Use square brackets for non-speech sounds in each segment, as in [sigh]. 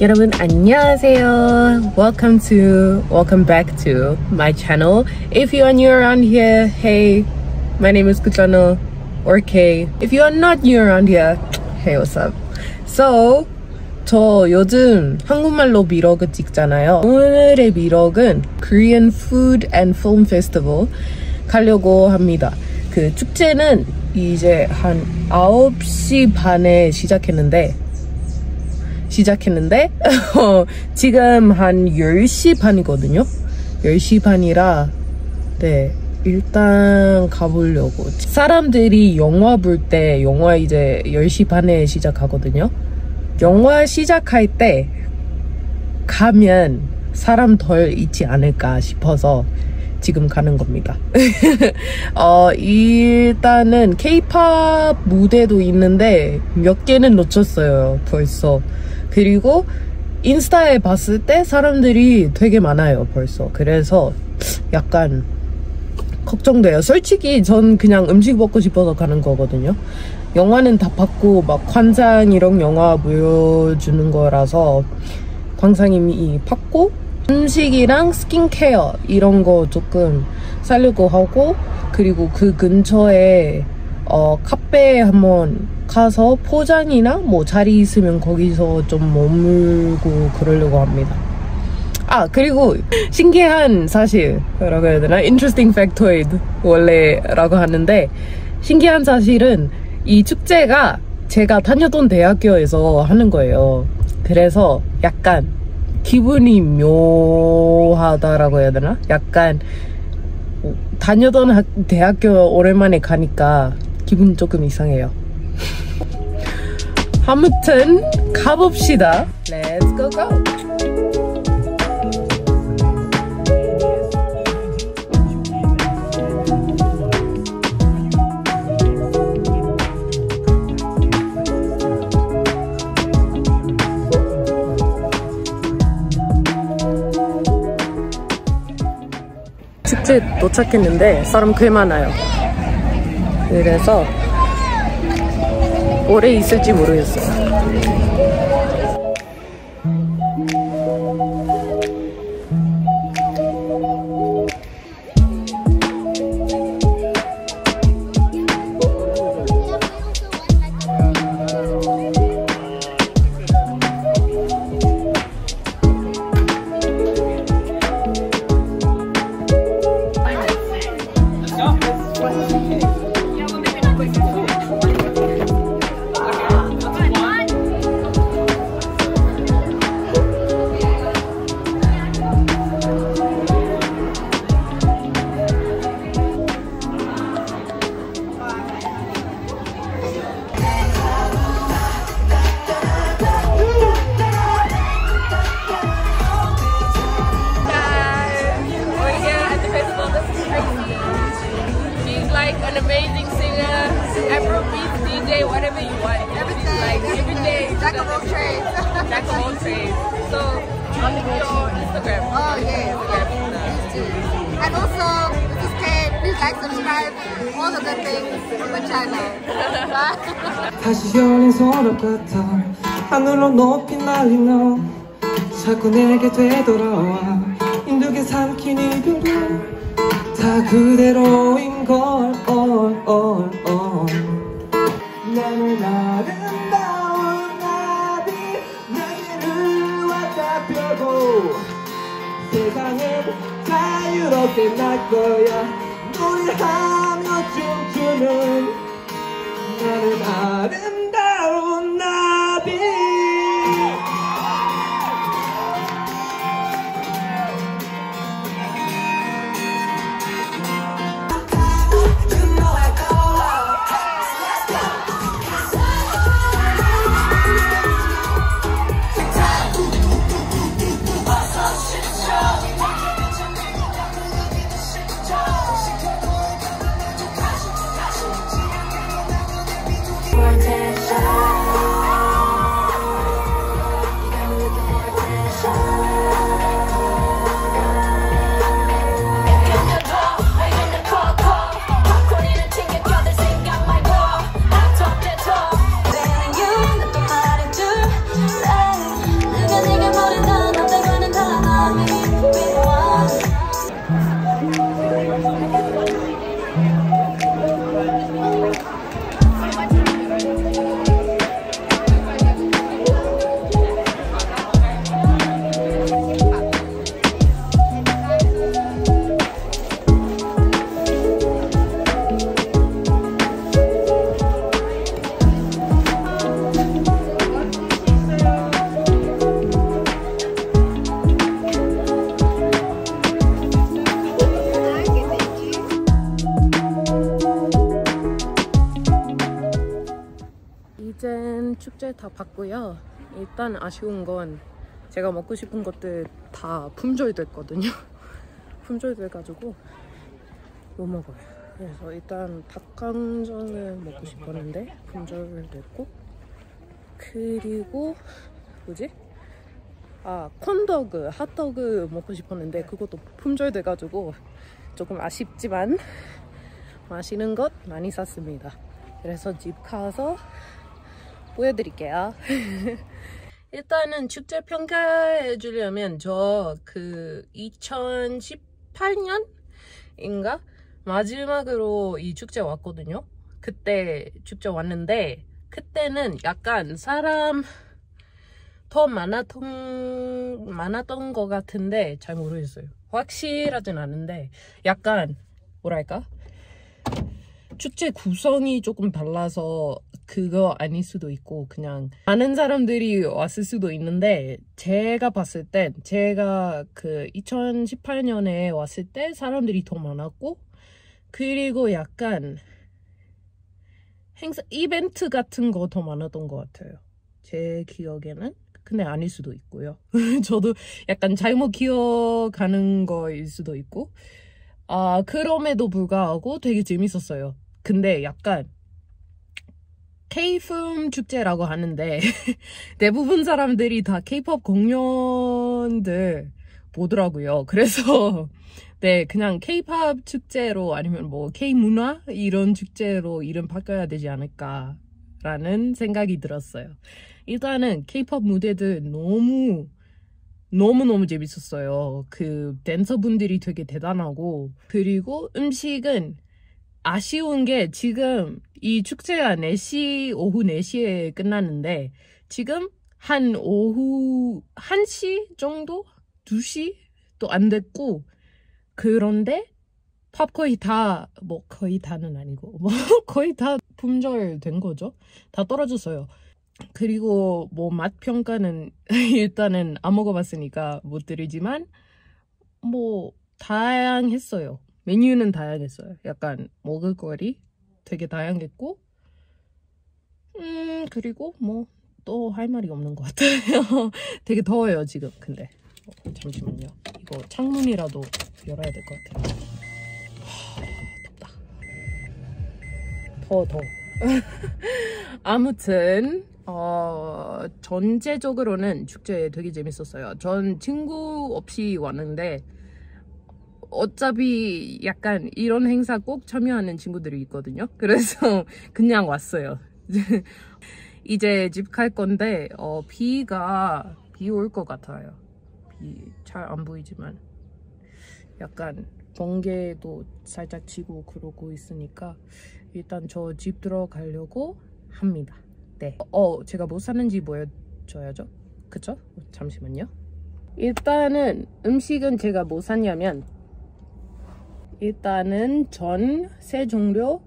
여러분 안녕하세요. Welcome to, welcome back to my channel. If you are new around here, hey, my name is Kuchano or Kay. If you are not new around here, hey, what's up? So, 저 요즘 한국말로 미러그 찍잖아요. 오늘의 미러그는 Korean Food and Film Festival 가려고 합니다. 그 축제는 이제 한 9시 반에 시작했는데 시작했는데 [laughs] 지금 한 10시 반이거든요 10시 반이라 네 일단 가보려고 사람들이 영화 볼 때 영화 이제 10시 반에 시작하거든요 영화 시작할 때 가면 사람 덜 있지 않을까 싶어서 지금 가는 겁니다. [laughs] 어, 일단은 케이팝 무대도 있는데 몇 개는 놓쳤어요, 벌써. 그리고 인스타에 봤을 때 사람들이 되게 많아요 벌써 그래서 약간 걱정돼요 솔직히 전 그냥 음식 먹고 싶어서 가는 거거든요 영화는 다 봤고 막 관상이랑 영화 보여주는 거라서 관상이 봤고 음식이랑 스킨케어 이런 거 조금 살려고 하고 그리고 그 근처에 어 카페에 한번 가서 포장이나 뭐 자리 있으면 거기서 좀 머물고 그러려고 합니다. 아 그리고 신기한 사실 라고 해야 되나? interesting factoid 원래라고 하는데 신기한 사실은 이 축제가 제가 다녔던 대학교에서 하는 거예요. 그래서 약간 기분이 묘하다라고 해야 되나? 약간 다녔던 대학교 오랜만에 가니까 기분 조금 이상해요. [laughs] 아무튼 가봅시다. Let's go go. 축제 도착했는데 사람 꽤 많아요. 그래서 오래 있을지 모르겠어요. 다시 열린 소름 같아 하늘로 높이 날리며 자꾸 내게 되돌아와. 힘들게 삼킨 이별은 다 그대로인 자 다 봤고요. 일단 아쉬운 건 제가 먹고 싶은 것들 다 품절됐거든요. [laughs] 품절돼가지고 못 먹어요. 그래서 일단 닭강정을 먹고 싶었는데 품절됐고 그리고 뭐지? 아 콘더그, 핫도그 먹고 싶었는데 그것도 품절돼가지고 조금 아쉽지만 맛있는 것 많이 샀습니다. 그래서 집 가서 보여드릴게요. [laughs] 일단은 축제 평가해 주려면 저 그 2018년 인가 마지막으로 이 축제 왔거든요. 그때 축제 왔는데 그때는 약간 사람 더 많았던 많았던 것 같은데 잘 모르겠어요. 확실하진 않은데 약간 뭐랄까 축제 구성이 조금 달라서 그거 아닐 수도 있고 그냥 많은 사람들이 왔을 수도 있는데 제가 봤을 땐 제가 그 2018년에 왔을 때 사람들이 더 많았고 그리고 약간 행사 이벤트 같은 거 더 많았던 것 같아요. 제 기억에는 근데 아닐 수도 있고요. [laughs] 저도 약간 잘못 기억하는 거일 수도 있고 아 그럼에도 불구하고 되게 재밌었어요. 근데 약간 K-품 축제라고 하는데 [laughs] 대부분 사람들이 다 K-팝 공연들 보더라고요. 그래서 [laughs] 네 그냥 K-팝 축제로 아니면 뭐 K-문화 이런 축제로 이름 바꿔야 되지 않을까라는 생각이 들었어요. 일단은 K-팝 무대들 너무 너무너무 재밌었어요. 그 댄서분들이 되게 대단하고 그리고 음식은 아쉬운 게 지금 이 축제가 4시, 오후 4시에 끝났는데 지금 한 오후 1시 정도? 2시? 또 안 됐고 그런데 팝 거의 다, 뭐 거의 다는 아니고 뭐 [laughs] 거의 다 품절된 거죠. 다 떨어졌어요. 그리고 뭐 맛 평가는 [laughs] 일단은 안 먹어봤으니까 못 드리지만 뭐 다양했어요. 메뉴는 다양했어요. 약간 먹을거리 되게 다양했고 음 그리고 뭐 또 할 말이 없는 것 같아요. [laughs] 되게 더워요 지금 근데 어, 잠시만요. 이거 창문이라도 열어야 될 것 같아요. 하, 덥다. 더워 더워. [laughs] 아무튼 어, 전체적으로는 축제 되게 재밌었어요. 전 친구 없이 왔는데 어차피 약간 이런 행사 꼭 참여하는 친구들이 있거든요. 그래서 [laughs] 그냥 왔어요. [laughs] 이제 집 갈 건데 어, 비가 비 올 것 같아요. 비 잘 안 보이지만 약간 번개도 살짝 치고 그러고 있으니까 일단 저 집 들어가려고 합니다. 네. 어, 제가 뭐 사는지 보여줘야죠. 그쵸? 잠시만요. 일단은 음식은 제가 뭐 샀냐면 일단은 전 세 종류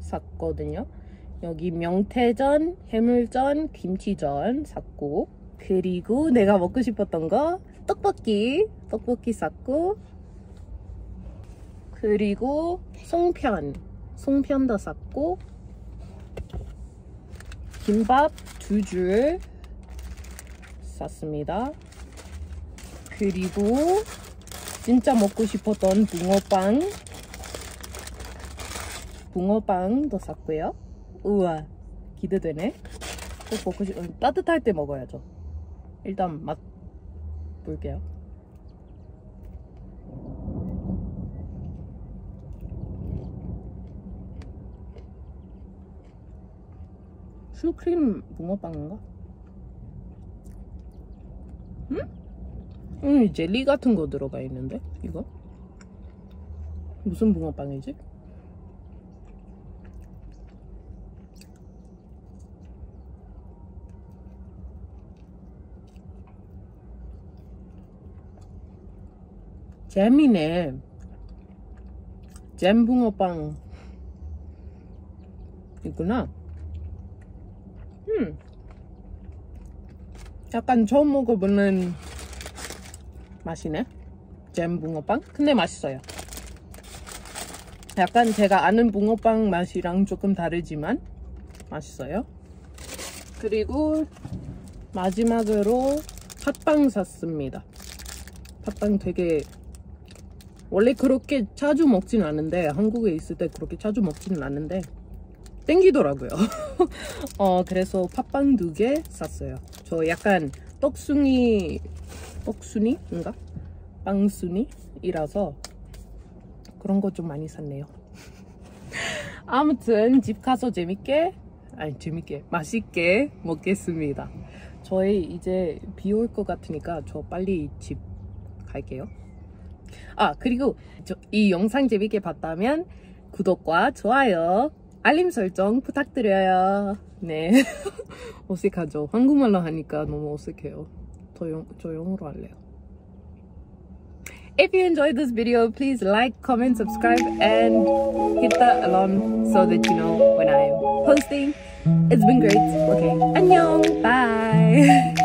샀거든요. 여기 명태전, 해물전, 김치전 샀고 그리고 내가 먹고 싶었던 거 떡볶이, 떡볶이 샀고 그리고 송편, 송편도 샀고 김밥 두 줄 샀습니다. 그리고 진짜 먹고 싶었던 붕어빵 붕어빵도 샀고요. 우와 기대되네. 꼭 먹고 싶... 음, 따뜻할 때 먹어야죠. 일단 맛 볼게요. 슈크림 붕어빵인가? 응? 음, 젤리 같은 거 들어가 있는데? 이거? 무슨 붕어빵이지? 잼이네. 잼 붕어빵. 있구나. 음. 약간 처음 먹어보는 맛이네. 잼 붕어빵? 근데 맛있어요. 약간 제가 아는 붕어빵 맛이랑 조금 다르지만 맛있어요. 그리고 마지막으로 팥빵 샀습니다. 팥빵 되게 원래 그렇게 자주 먹진 않는데 한국에 있을 때 그렇게 자주 먹지는 않는데 땡기더라고요. [laughs] 어 그래서 팥빵 두 개 샀어요. 저 약간 떡순이 떡순이인가? 빵순이이라서 그런 거 좀 많이 샀네요. [laughs] 아무튼 집 가서 재밌게 아니 재밌게 맛있게 먹겠습니다. 저희 이제 비 올 것 같으니까 저 빨리 집 갈게요. 아 그리고 저, 이 영상 재밌게 봤다면 구독과 좋아요 알림 설정 부탁드려요. 네 [laughs] 어색하죠. 한국말로 하니까 너무 어색해요. 저, 영, 저 영어로 할래요. If you enjoyed this video, please like, comment, subscribe, and hit the alarm so that you know when I'm posting. It's been great. Okay, 안녕, bye. [laughs]